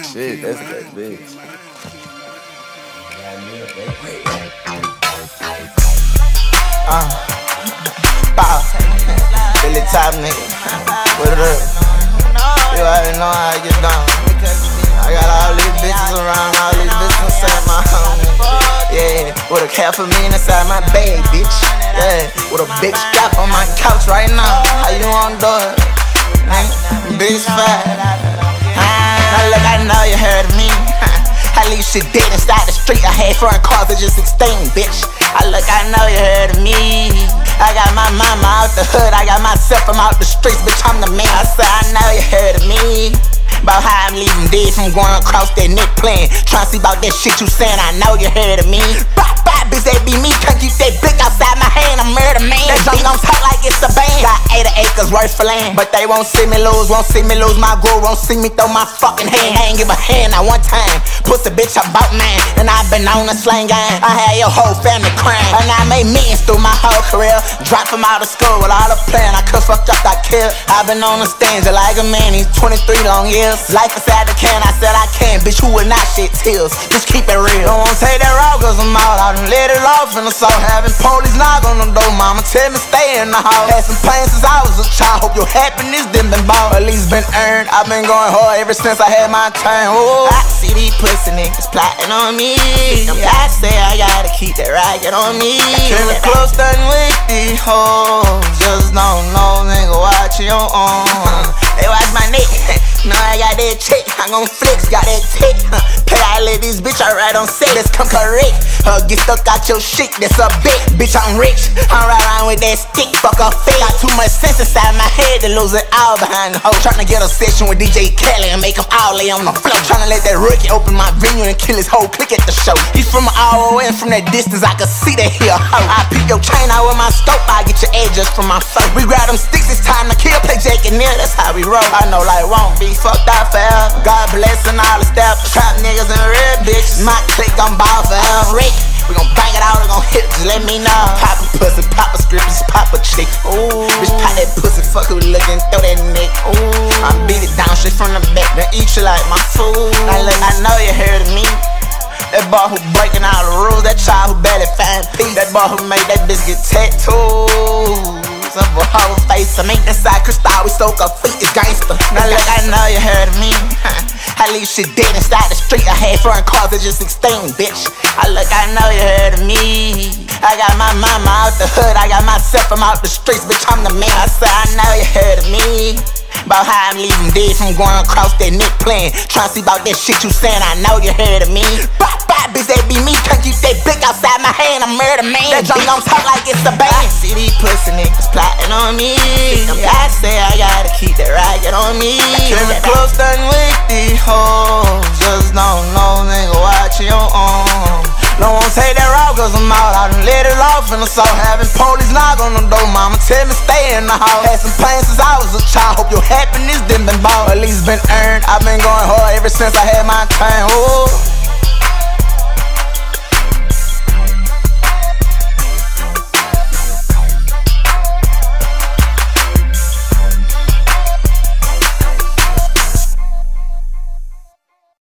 Shit, that's that bitch. Uh, bow. Billy Top nigga. What it up? You already know how I get down. I got all these bitches around, all these bitches inside my home. Yeah, with a half a million inside my bag, bitch. Yeah, with a big strap on my couch right now. How you on do it? Bitch fat. Look, I know you heard of me. I leave shit dead inside the street. I had foreign cars that just 16, bitch. I look, I know you heard of me. I got my mama out the hood. I got myself from out the streets, bitch. I'm the man. I said, I know you heard of me. About how I'm leaving dead from going across that neck playing. Tryna see about that shit you saying. I know you heard of me. Bop, bop, bitch, that be me. Can't keep that blick outside my hand. I'm murder man. That junk gon' talk like it's a band. Got 80 acres worth of land. But won't see me lose, won't see me lose my groove, won't see me throw my fucking hand. I ain't give a hand not one time. Pussy bitch I about man. And i been on a slang gang. I had your whole family crying. And I made millions through my whole career. Dropped from out of school with all the plan. I could fuck up, I killed. i been on the stage like a man. He's 23 long years. Life is inside the can, I said I can. Bitch, who would not shit tears? Just keep it real. Don't wanna take that route, cause I'm out. I done let it off in the soul. Having police knock on the door, mama. Tell me stay in the house. Had some pain since At least been earned. I've been going hard ever since I had my turn. Ooh. I see these pussy niggas plotting on me. I say I gotta keep that rocket on me. In the club starting with these hoes. Just don't know, nigga, watch your own. They watch my neck. Know I got that check, I'm gon' flex, got that tech. This bitch I ride on set, let's come correct. Uh, get stuck out your shit, that's a bet. Bitch, I'm rich. I'm right around with that stick, fuck a fake. Got too much sense inside my head to lose it all behind the hoe. Tryna get a session with DJ Kelly and make him all lay on the floor. Tryna let that rookie open my venue and kill his whole clique at the show. He's from way and from that distance, I can see that he a hoe. I peep your chain out with my scope, I get your edge just from my phone. We grab them sticks, it's time to kill. Play Jake and Neil, that's how we roll. I know like won't be fucked out forever. God blessing all the staff, trap niggas and red bitches. My clique gon' ball forever. Rick, we gon' bang it out, we gon' hit, just let me know. Pop a pussy, pop a strip, just pop a chick. Ooh, bitch, pop that pussy, fuck who looking, throw that neck. Ooh, I beat it down straight from the back, then eat you like my food. I, look, I know you heard of me. That boy who breaking all the rules, that child who barely find peace. That boy who made that bitch get tattoos of a whole face. I make that side crystal, we soak our feet, it's gangster. Now look, I know you heard of me. I leave shit dead inside the street. I had foreign cars at just 16, bitch. I look, I know you heard of me. I got my mama out the hood, I got myself from out the streets, bitch. I'm the man. I said, I know you heard of me. About how I'm leaving dead from going across that neck playing. Tryna see about that shit you saying, I know you heard of me. Bop, bop, bitch, that be me. Hand, I'm murder man. That junk gon' talk like it's a band. I see these pussy niggas plotting on me. I say I gotta keep that rocket on me. In the club starting with these hoes. Just don't know, nigga, watch your own. Don't wanna take that route cause I'm out. I done let it off in the soul. Having police knock on the door, mama tell me stay in the house. Had some pain since I was a child. Hope your happiness done been bought. At least been earned. I've been going hard ever since I had my time. Ooh.